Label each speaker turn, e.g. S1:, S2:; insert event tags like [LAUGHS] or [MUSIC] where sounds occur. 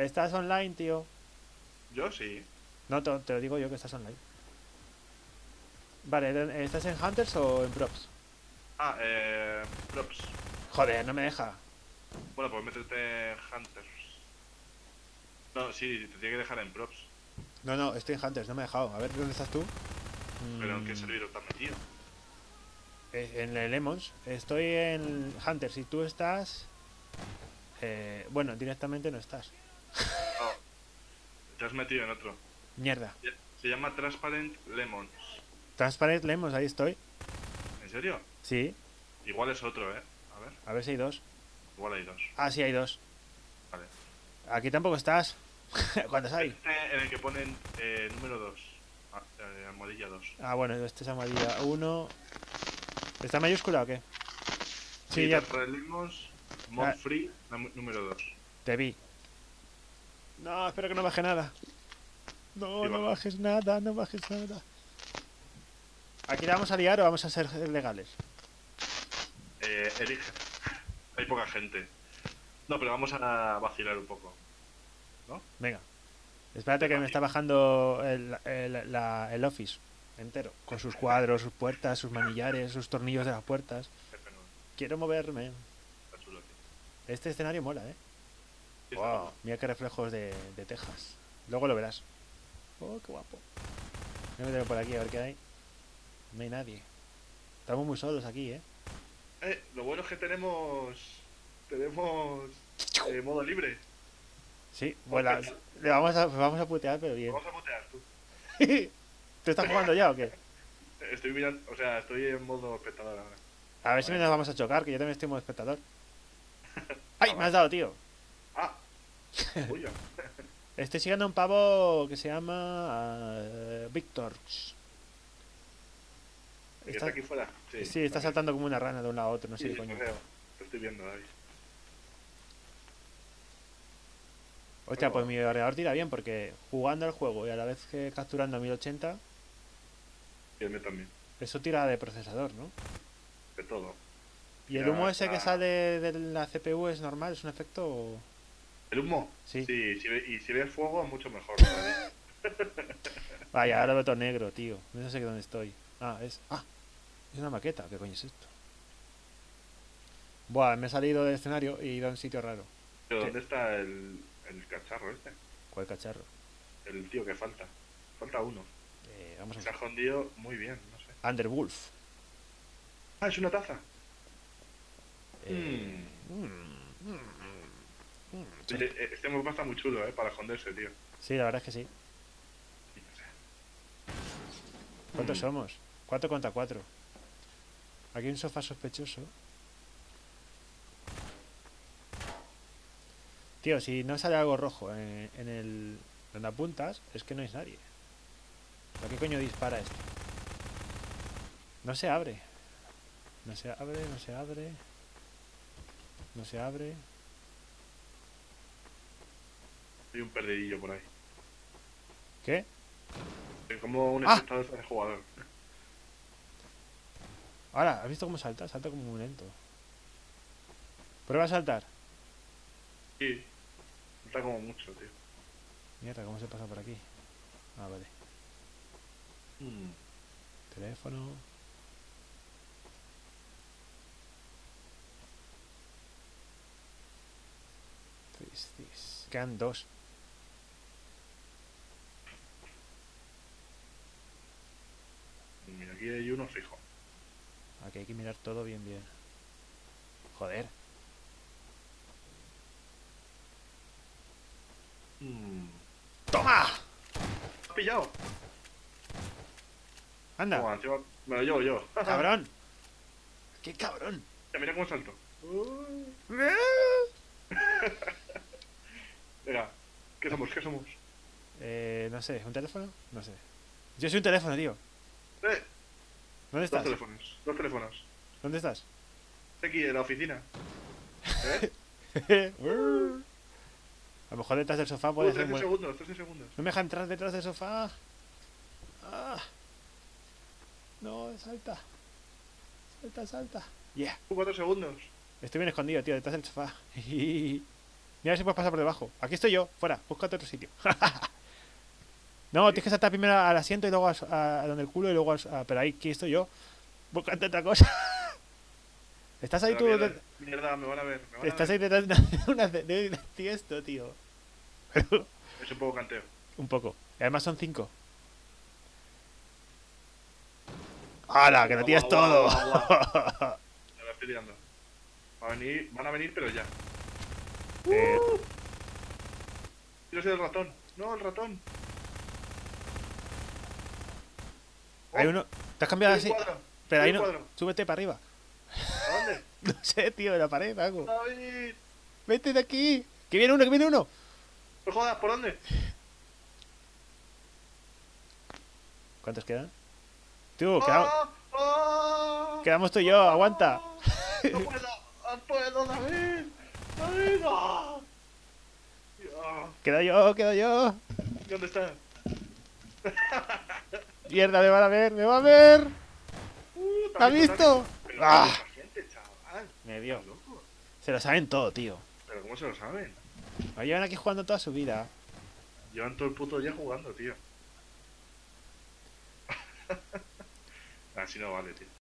S1: ¿Estás online, tío?
S2: Yo sí.
S1: No, te, te lo digo yo que estás online. Vale, ¿estás en Hunters o en Props?
S2: Ah, eh. Props.
S1: Joder, no me deja.
S2: Bueno, pues métete en Hunters. No, sí, te tiene que dejar en Props.
S1: No, no, estoy en Hunters, no me ha dejado. A ver, ¿dónde estás tú?
S2: ¿Pero en qué
S1: Mm,
S2: servidor estás metido?
S1: eh, En el Lemons. Estoy en Hunters y tú estás... Eh, bueno, directamente no estás.
S2: Te has metido en otro.
S1: Mierda.
S2: Se llama Transparent Lemons.
S1: Transparent Lemons, ahí estoy.
S2: ¿En serio?
S1: Sí,
S2: Igual es otro, ¿eh? A ver,
S1: a ver si hay dos.
S2: igual hay dos.
S1: Ah, sí, hay dos.
S2: Vale.
S1: Aquí tampoco estás. [LAUGHS] ¿Cuántos hay?
S2: Este en el que ponen eh, número 2. almohadilla 2.
S1: Ah, bueno, este es amarilla. Uno. ¿Está en mayúscula o qué? Sí, ya
S2: Transparent Lemons, Mod
S1: Ah.
S2: Free, número 2.
S1: te vi. No, espero que no baje nada. No, no bajes nada, no bajes nada. ¿Aquí la vamos a liar o vamos a ser legales?
S2: Eh, elige. Hay poca gente. No, pero vamos a vacilar un poco.
S1: Venga. Espérate que me está bajando el, el- la- el office entero. Con sus cuadros, sus puertas, sus manillares, sus tornillos de las puertas.
S2: No,
S1: Quiero moverme. Este escenario mola, ¿eh? Wow, mira qué reflejos de, de Texas. Luego lo verás. Oh, qué guapo. Voy a meterme por aquí a ver qué hay. No hay nadie. Estamos muy solos aquí, ¿eh?
S2: Eh, lo bueno es que tenemos. Tenemos. eh, modo libre.
S1: Sí, bueno, le vamos a, vamos a putear, pero bien.
S2: Vamos a mutear tú. [LAUGHS]
S1: ¿Tú estás jugando ya o qué? [LAUGHS]
S2: Estoy mirando. O sea, estoy en modo espectador ahora.
S1: A ver si nos vamos a chocar, que yo también estoy como espectador. [LAUGHS] ¡Ay, me has dado, tío!
S2: Ah, [LAUGHS]
S1: Estoy siguiendo a un pavo que se llama Victor.
S2: que
S1: Está-
S2: está aquí fuera. Sí,
S1: Sí, está saltando como una rana de un lado a otro, no sé
S2: Sí,
S1: qué coño.
S2: lo veo. Lo estoy viendo, David.
S1: Hostia, pues mi ordenador tira bien porque jugando al juego y a la vez que capturando a 1080,
S2: Y el mío también.
S1: eso tira de procesador, ¿no?
S2: De todo.
S1: ¿Y el humo ese que sale de la CPU es normal? ¿Es un efecto? o-
S2: ¿El humo?
S1: Sí.
S2: Sí, si ve- y si ves fuego, mucho mejor. [LAUGHS]
S1: Vaya, ahora veo todo negro, tío. No sé dónde estoy. Ah, es. Ah, es una maqueta. ¿Qué coño es esto? Buah, me he salido del escenario y he ido a un sitio raro.
S2: Pero. ¿dónde está el, el cacharro este?
S1: ¿Cuál cacharro?
S2: El tío que falta. Falta uno.
S1: Eh, vamos
S2: Se ha
S1: a
S2: escondido muy bien, no sé.
S1: Underwolf.
S2: Ah, es una taza.
S1: Eh, mm, mm, sí.
S2: Este, este mapa está muy chulo, ¿eh? Para esconderse, tío.
S1: Sí, la verdad es que sí.
S2: Sí, no sé.
S1: ¿Cuántos
S2: Mm.
S1: somos? 4 contra 4. Aquí hay un sofá sospechoso. Tío, si no sale algo rojo en, en el. donde apuntas, es que no es nadie. ¿Para qué coño dispara esto? No se abre. No se abre, no se abre. No se abre.
S2: Hay un perdidillo por ahí.
S1: ¿Qué?
S2: Como un
S1: Ah.
S2: de jugador.
S1: Ahora, ¿has visto cómo salta? Salta como muy lento. Prueba a saltar.
S2: Sí. Está como mucho, tío.
S1: Mierda, ¿cómo se pasa por aquí? Ah, vale.
S2: Mm.
S1: Teléfono. This, this. Quedan dos.
S2: Mira, aquí hay uno fijo.
S1: Aquí hay que mirar todo bien, bien. Joder.
S2: Mm.
S1: ¡Toma!
S2: ¿Has pillado?
S1: ¡Anda!
S2: Toma, encima me lo llevo yo. [LAUGHS]
S1: ¡Cabrón! ¡Qué cabrón!
S2: Mira, mira cómo salto. [LAUGHS] Venga, ¿qué somos? ¿Qué somos?
S1: Eh, no sé, ¿un teléfono? No sé. Yo soy un teléfono, tío. ¿Dónde
S2: dos
S1: estás?
S2: teléfonos. Dos teléfonos.
S1: ¿Dónde estás?
S2: Aquí en la oficina. ¿Eh? [LAUGHS]
S1: A lo mejor detrás del sofá
S2: Uh,
S1: puede ser
S2: 13
S1: buen...
S2: segundos, 13 segundos.
S1: No me deja entrar detrás del sofá. Ah. No, salta. Salta, salta. Yeah.
S2: Uh, 4 segundos.
S1: Estoy bien escondido, tío, detrás del sofá. [LAUGHS] Mira si puedes pasar por debajo. Aquí estoy yo, fuera, búscate otro sitio. [LAUGHS] no, tienes que saltar primero al asiento y luego a, a donde el culo y luego a, pero ahí aquí estoy yo. Búscate otra cosa. [LAUGHS] ¿Estás ahí
S2: Pero
S1: tú?
S2: Mierda, mierda, me van a ver. A
S1: Estás
S2: ver.
S1: ahí detrás de una [LAUGHS] de, de, de esto, tío.
S2: Es un poco canteo.
S1: Un poco. Y además son cinco. ¡Hala! ¡Que lo tienes todo! [LAUGHS]
S2: Me la estoy tirando. Va a venir, van a venir, pero ya.
S1: Eh,
S2: Quiero ser el ratón. No, el ratón.
S1: Hay uno. ¿Te has cambiado así? Pero ahí no. Súbete para arriba.
S2: ¿A dónde? [LAUGHS]
S1: No sé, tío, de la pared, algo.
S2: David.
S1: Vete de aquí. Que viene uno, que viene uno.
S2: No jodas, ¿por dónde?
S1: ¿Cuántos quedan? Tú, quedamos,
S2: ¡Ah! ¡Ah!
S1: quedamos tú y yo, aguanta.
S2: No puedo, no puedo, David. David. Ah,
S1: Quedo yo, quedo yo.
S2: ¿Dónde está? [LAUGHS]
S1: Mierda, me van a ver, me va a ver.
S2: Uh,
S1: ¿Te ha visto? Ah. Me dio. Se lo saben todo, tío.
S2: Pero ¿cómo se lo saben?
S1: Nos llevan aquí jugando toda su vida.
S2: Llevan todo el puto día jugando, tío. [LAUGHS] Así no vale, tío.